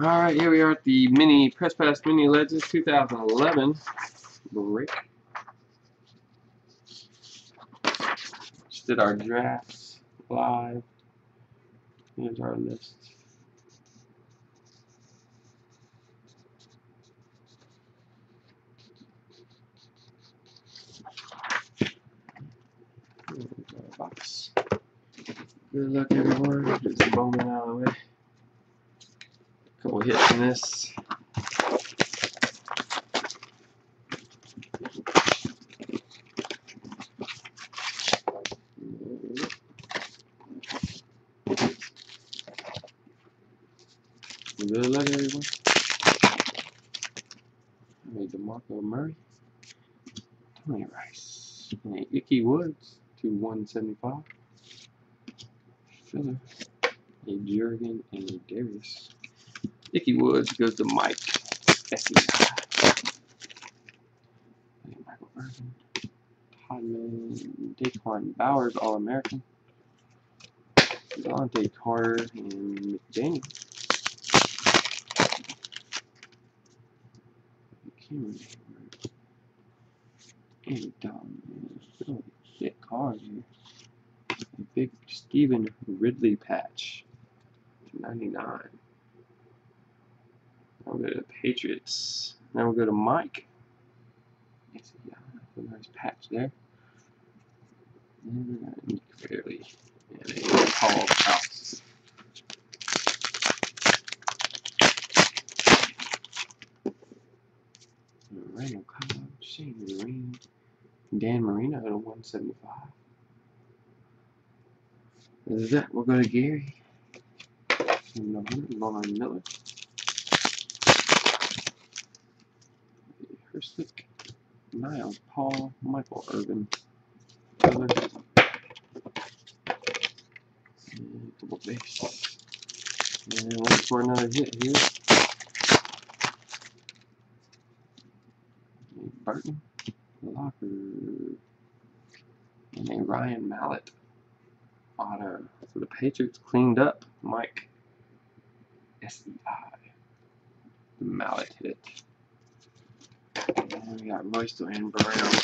Alright, here we are at the mini Press Pass Mini Legends 2011 break. Just did our drafts live. Here's our list. Box. Good luck, everyone. Get Bowman out of the way. Couple hits in this. Good luck, everyone. I made DeMarco Murray. Tony Rice. And Ickey Woods to 175. Filler. A Jurgen and a Darius. Ickey Woods goes to Mike. SEI. Michael Irvin. Da'Quan Bowers, All American. Dante Carter and McDaniel. And Dom. Really thick cars here. A big Stevan Ridley patch. 99. We'll go to Patriots. Now we'll go to Mike. Yes, yeah, a nice patch there. And Fairley and a Paul House. Randall Cobb, Shane Vereen, Dan Marino at a 175. Is that. We'll go to Gary. Von Miller. Herslick, Niles, Paul, Michael Irvin, a couple base. And look for another hit here. A Burton, Locker, and a Ryan Mallett auto. So the Patriots cleaned up. Mike SEI. The Mallett hit. Got Royster and Brown.